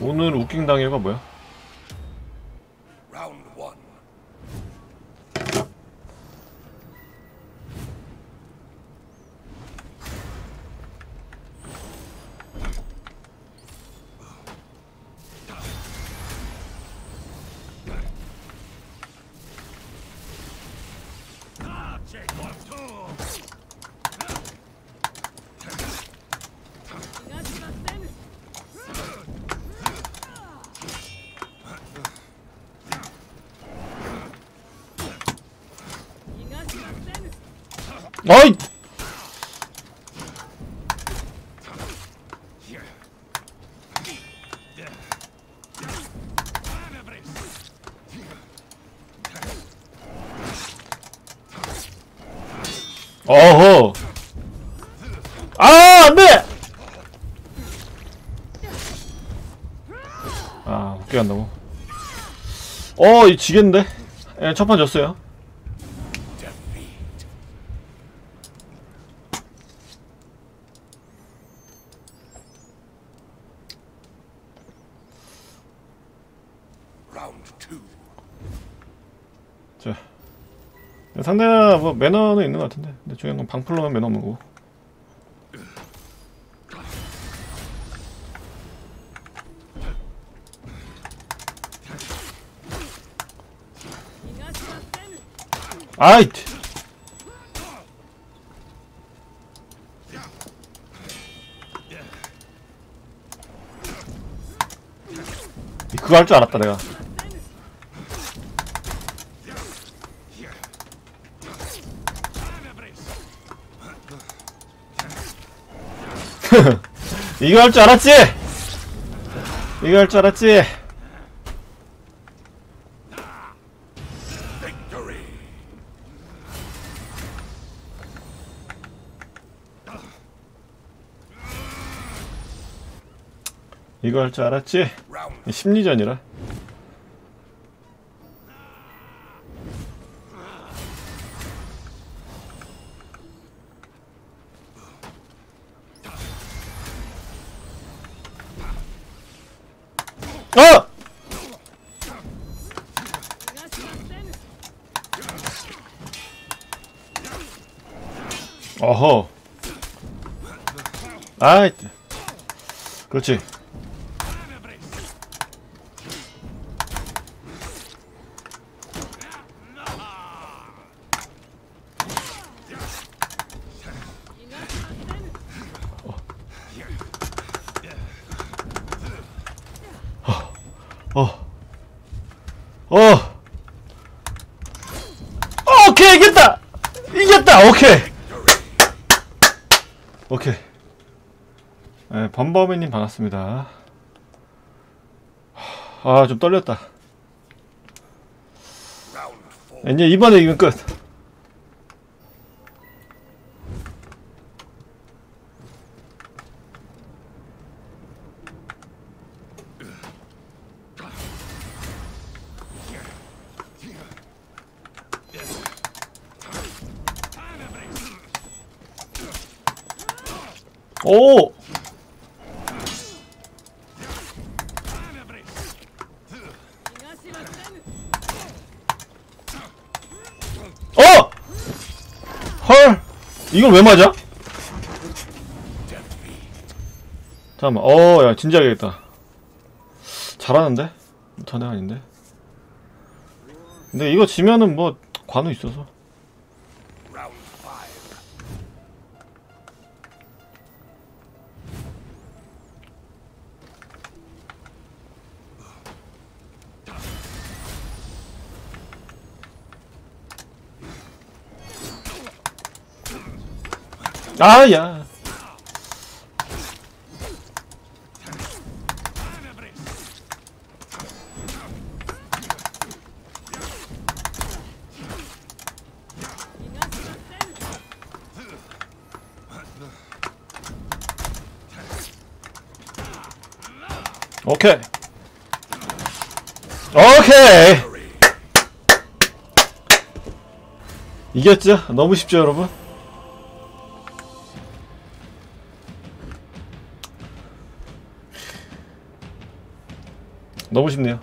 오늘 웃깅 당해가 뭐야? Round one. 어이! 어허! 아, 안 돼! 아, 웃게 한다고. 어, 이 지겠는데? 예, 첫판 졌어요. 자. 상대가 뭐 매너는 있는 것 같은데. 근데 중요한 건 방풀로만 매너 거고. 아이! 그거 할 줄 알았다 내가 이거 할 줄 알았지? 이거 할 줄 알았지? 이거 할 줄 알았지? 심리전이라 어! 어허 아이 그렇지 어. 어. 오케이, 이겼다! 이겼다! 오케이! 오케이. 네, 범범이님 반갑습니다. 아, 좀 떨렸다. 이제 이번에 이기면 끝. 오! 어! 헐! 이걸 왜 맞아? 잠깐만, 어, 야, 진지하겠다. 잘하는데? 못하네, 아닌데? 근데 이거 지면은 뭐, 관우 있어서. 아, 야. 오케이. 오케이. 이겼죠? 너무 쉽죠, 여러분? 너무 쉽네요